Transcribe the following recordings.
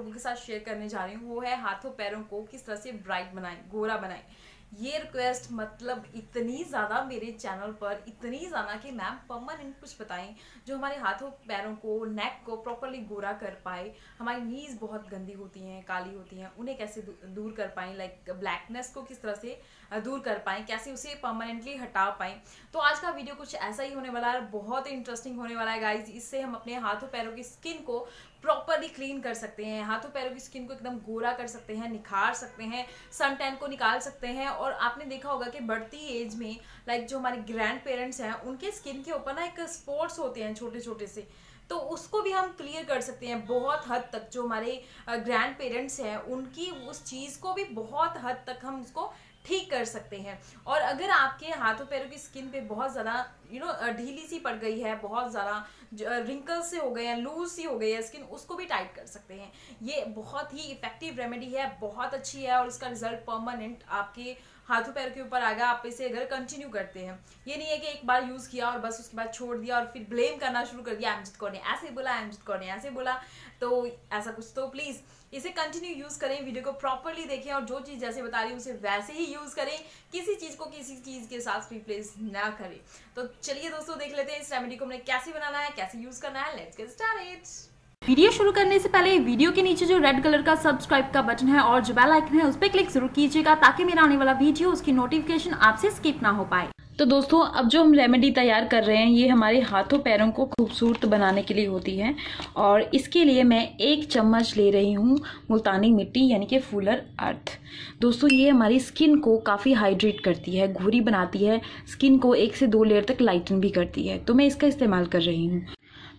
लोगों के साथ शेयर करने जा रही हूँ। वो है हाथों पैरों को किस तरह से ब्राइट बनाएँ, गोरा बनाएँ। ये रिक्वेस्ट मतलब इतनी ज़्यादा मेरे चैनल पर, इतनी ज़्यादा कि मैम परमानेंट कुछ बताएँ, जो हमारे हाथों पैरों को नेक को प्रॉपरली गोरा कर पाए। हमारी नीज बहुत गंदी होती हैं, काली होती हैं, उन्हें कैसे दूर कर पाएँ? लाइक ब्लैकनेस को किस तरह से दूर कर पाएँ? कैसे उसे परमानेंटली हटा पाएँ? तो आज का वीडियो कुछ ऐसा ही होने वाला है, बहुत इंटरेस्टिंग होने वाला है गाइज़ इससे हम अपने हाथों पैरों की स्किन को प्रॉपरली क्लीन कर सकते हैं, हाथों पैरों की स्किन को एकदम गोरा कर सकते हैं, निखार सकते हैं सन टैन को निकाल सकते हैं और आपने देखा होगा कि बढ़ती एज में लाइक जो हमारे ग्रैंड पेरेंट्स हैं, उनके स्किन के ऊपर ना एक स्पॉट्स होते हैं छोटे छोटे से। तो उसको भी हम क्लियर कर सकते हैं बहुत हद तक, जो हमारे ग्रैंड पेरेंट्स हैं, उनकी उस चीज़ को भी बहुत हद तक हम उसको ठीक कर सकते हैं। और अगर आपके हाथों पैरों की स्किन पे बहुत ज़्यादा यू नो ढीली सी पड़ गई है, बहुत ज़्यादा रिंकल्स से हो गए हैं लूज सी हो गई है स्किन उसको भी टाइट कर सकते हैं। ये बहुत ही इफ़ेक्टिव रेमेडी है, बहुत अच्छी है और इसका रिज़ल्ट परमानेंट आपके हाथों पैर के ऊपर आ गया आप इसे अगर कंटिन्यू करते हैं। ये नहीं है कि एक बार यूज़ किया और बस उसके बाद छोड़ दिया और फिर ब्लेम करना शुरू कर दिया अमजित कौर ने ऐसे बोला अमजित कौर ने ऐसे बोला। तो ऐसा कुछ तो प्लीज़ इसे कंटिन्यू यूज़ करें वीडियो को प्रॉपरली देखें और जो चीज़ जैसे बता रही हूँ, उसे वैसे ही यूज़ करें। किसी चीज़ को किसी चीज़ के साथ रिप्लेस ना करें। तो चलिए दोस्तों, देख लेते हैं इस रेमेडी को हमने कैसे बनाना है, कैसे यूज़ करना है। लेट्स गेट स्टार्टेड वीडियो शुरू करने से पहले वीडियो के नीचे जो रेड कलर का सब्सक्राइब का बटन है और जो बेल आइकन है, उस पर क्लिक ज़रूर कीजिएगा ताकि मेरा आने वाला वीडियो उसकी नोटिफिकेशन आपसे स्किप ना हो पाए। तो दोस्तों, अब जो हम रेमेडी तैयार कर रहे हैं, ये हमारे हाथों पैरों को खूबसूरत बनाने के लिए होती है और इसके लिए मैं एक चम्मच ले रही हूँ मुल्तानी मिट्टी, यानी कि फूलर अर्थ। दोस्तों, ये हमारी स्किन को काफ़ी हाइड्रेट करती है, घूरी बनाती है। स्किन को एक से दो लेयर तक लाइटन भी करती है। तो मैं इसका इस्तेमाल कर रही हूँ।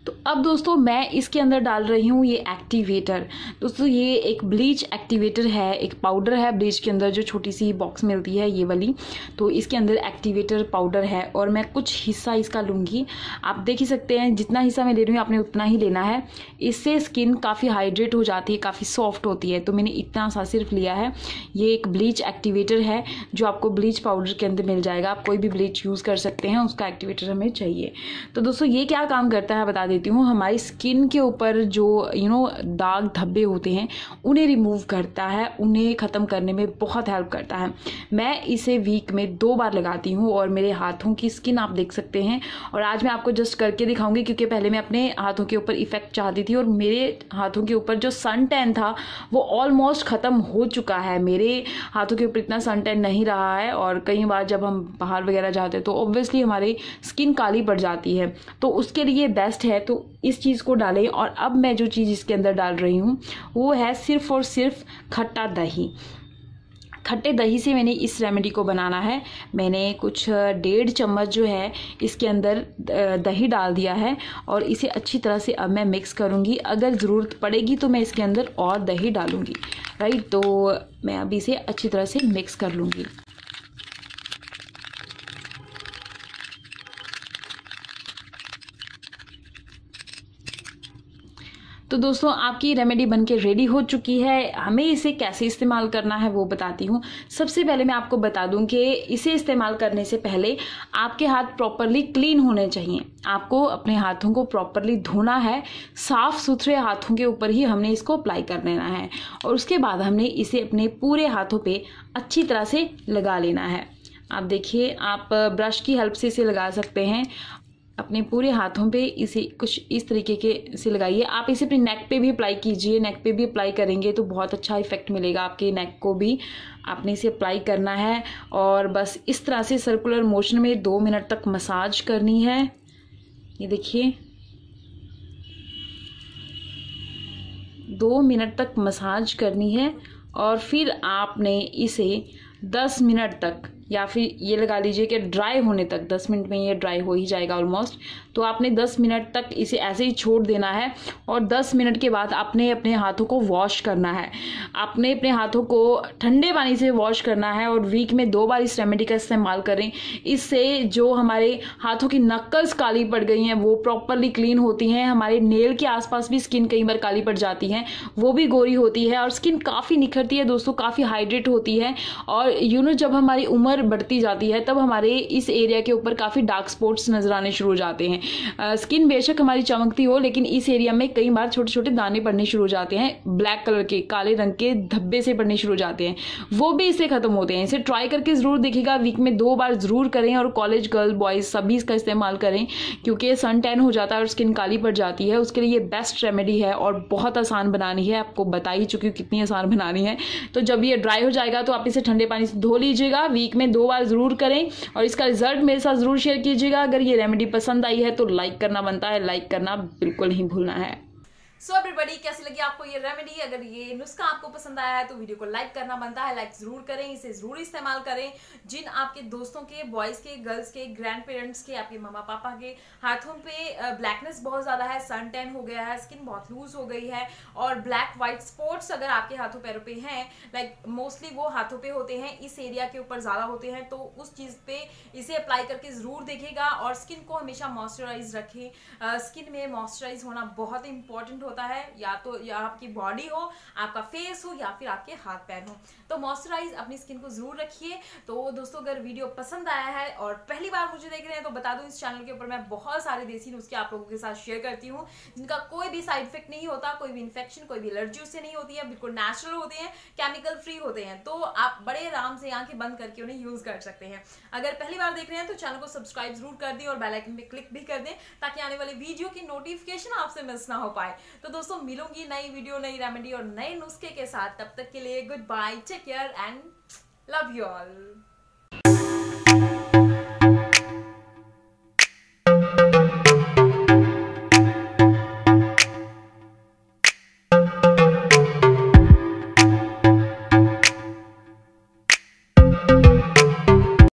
तो अब दोस्तों मैं इसके अंदर डाल रही हूँ ये एक्टिवेटर दोस्तों, ये एक ब्लीच एक्टिवेटर है, एक पाउडर है ब्लीच के अंदर, जो छोटी सी बॉक्स मिलती है, ये वाली। तो इसके अंदर एक्टिवेटर पाउडर है और मैं कुछ हिस्सा इसका लूँगी। आप देख ही सकते हैं, जितना हिस्सा मैं ले रही हूँ, आपने उतना ही लेना है। इससे स्किन काफ़ी हाइड्रेट हो जाती है, काफ़ी सॉफ्ट होती है। तो मैंने इतना सा सिर्फ़ लिया है। ये एक ब्लीच एक्टिवेटर है, जो आपको ब्लीच पाउडर के अंदर मिल जाएगा। आप कोई भी ब्लीच यूज़ कर सकते हैं, उसका एक्टिवेटर हमें चाहिए। तो दोस्तों, ये क्या काम करता है बता देती हूँ। हमारी स्किन के ऊपर जो यू नो दाग धब्बे होते हैं, उन्हें रिमूव करता है, उन्हें ख़त्म करने में बहुत हेल्प करता है। मैं इसे वीक में दो बार लगाती हूँ और मेरे हाथों की स्किन आप देख सकते हैं। और आज मैं आपको जस्ट करके दिखाऊँगी, क्योंकि पहले मैं अपने हाथों के ऊपर इफ़ेक्ट चाहती थी और मेरे हाथों के ऊपर जो सन टैन था, वो ऑलमोस्ट ख़त्म हो चुका है। मेरे हाथों के ऊपर इतना सन टैन नहीं रहा है और कई बार जब हम बाहर वगैरह जाते हैं तो ऑब्वियसली हमारी स्किन काली पड़ जाती है। तो उसके लिए बेस्ट है तो इस चीज़ को डालें और अब मैं जो चीज़ इसके अंदर डाल रही हूँ, वो है सिर्फ़ और सिर्फ़ खट्टा दही। खट्टे दही से मैंने इस रेमेडी को बनाना है। मैंने कुछ डेढ़ चम्मच जो है इसके अंदर दही डाल दिया है और इसे अच्छी तरह से अब मैं मिक्स करूँगी। अगर ज़रूरत पड़ेगी तो मैं इसके अंदर और दही डालूँगी, राइट? तो मैं अब इसे अच्छी तरह से मिक्स कर लूँगी। तो दोस्तों, आपकी रेमेडी बनके रेडी हो चुकी है। हमें इसे कैसे इस्तेमाल करना है वो बताती हूँ। सबसे पहले मैं आपको बता दूँ कि इसे इस्तेमाल करने से पहले आपके हाथ प्रॉपरली क्लीन होने चाहिए। आपको अपने हाथों को प्रॉपरली धोना है। साफ़ सुथरे हाथों के ऊपर ही हमने इसको अप्लाई कर लेना है। और उसके बाद हमने इसे अपने पूरे हाथों पर अच्छी तरह से लगा लेना है। आप देखिए, आप ब्रश की हेल्प से इसे लगा सकते हैं। अपने पूरे हाथों पे इसे कुछ इस तरीके के से लगाइए। आप इसे अपने नेक पे भी अप्लाई कीजिए। नेक पे भी अप्लाई करेंगे तो बहुत अच्छा इफ़ेक्ट मिलेगा आपके नेक को भी। आपने इसे अप्लाई करना है और बस इस तरह से सर्कुलर मोशन में दो मिनट तक मसाज करनी है। ये देखिए। दो मिनट तक मसाज करनी है और फिर आपने इसे दस मिनट तक या फिर ये लगा लीजिए कि ड्राई होने तक, दस मिनट में ये ड्राई हो ही जाएगा ऑलमोस्ट तो आपने दस मिनट तक इसे ऐसे ही छोड़ देना है और दस मिनट के बाद आपने अपने हाथों को वॉश करना है। आपने अपने हाथों को ठंडे पानी से वॉश करना है और वीक में दो बार इस रेमेडी का इस्तेमाल करें। इससे जो हमारे हाथों की नक्कल्स काली पड़ गई हैं, वो प्रॉपरली क्लीन होती हैं। हमारे नेल के आसपास भी स्किन कई बार काली पड़ जाती हैं, वो भी गोरी होती है और स्किन काफ़ी निखरती है दोस्तों, काफ़ी हाइड्रेट होती है। और यू नो जब हमारी उम्र उम्र बढ़ती जाती है, तब हमारे इस एरिया के ऊपर काफ़ी डार्क स्पॉट्स नज़र आने शुरू हो जाते हैं। स्किन बेशक हमारी चमकती हो, लेकिन इस एरिया में कई बार छोटे छोटे दाने पड़ने शुरू हो जाते हैं ब्लैक कलर के, काले रंग के धब्बे से पड़ने शुरू हो जाते हैं। वो भी इससे खत्म होते हैं। इसे ट्राई करके ज़रूर देखिएगा वीक में दो बार ज़रूर करें और कॉलेज गर्ल बॉयज़ सभी इसका इस्तेमाल करें, क्योंकि सन टैन हो जाता है और स्किन काली पड़ जाती है। उसके लिए बेस्ट रेमेडी है और बहुत आसान बनानी है। आपको बता ही चुकी हूँ कितनी आसान बनानी है। तो जब ये ड्राई हो जाएगा तो आप इसे ठंडे पानी से धो लीजिएगा। वीक में दो बार ज़रूर करें और इसका रिज़ल्ट मेरे साथ ज़रूर शेयर कीजिएगा। अगर ये रेमेडी पसंद आई है तो लाइक करना बनता है, लाइक करना बिल्कुल नहीं भूलना है। सो एवरीबडी कैसी लगी आपको ये रेमेडी अगर ये नुस्खा आपको पसंद आया है तो वीडियो को लाइक करना बनता है लाइक ज़रूर करें, इसे ज़रूर इस्तेमाल करें। जिन आपके दोस्तों के बॉयज़ के गर्ल्स के ग्रैंड पेरेंट्स के, आपके मामा पापा के हाथों पे ब्लैकनेस बहुत ज़्यादा है सन टेन हो गया है स्किन बहुत लूज हो गई है, और ब्लैक व्हाइट स्पॉट्स अगर आपके हाथों पैरों पे हैं लाइक मोस्टली वो हाथों पे होते हैं, इस एरिया के ऊपर ज़्यादा होते हैं तो उस चीज़ पे इसे अप्लाई करके ज़रूर देखेगा, और स्किन को हमेशा मॉइस्चराइज रखें। स्किन में मॉइस्चराइज होना बहुत इंपॉर्टेंट होता है, या तो या आपकी बॉडी हो, आपका फेस हो, या फिर आपके हाथ पैर हो। तो मॉइस्चराइज अपनी स्किन को ज़रूर रखिए। तो दोस्तों, अगर वीडियो पसंद आया है और पहली बार मुझे देख रहे हैं तो बता दूँ, इस चैनल के ऊपर मैं बहुत सारे देसी नुस्खे आप लोगों के साथ शेयर करती हूँ, जिनका कोई भी साइड इफ़ेक्ट नहीं होता, कोई भी इन्फेक्शन कोई भी एलर्जी उससे नहीं होती है, बिल्कुल नेचुरल होते हैं केमिकल फ्री होते हैं। तो आप बड़े आराम से आँखें बंद करके उन्हें यूज़ कर सकते हैं। अगर पहली बार देख रहे हैं तो चैनल को सब्सक्राइब ज़रूर कर दें और बेलाइकन पे क्लिक भी कर दें, ताकि आने वाली वीडियो की नोटिफिकेशन आपसे मिस ना हो पाए। तो दोस्तों, मिलूँगी नई वीडियो नई रेमेडी और नए नुस्खे के साथ। तब तक के लिए goodbye take care and love you all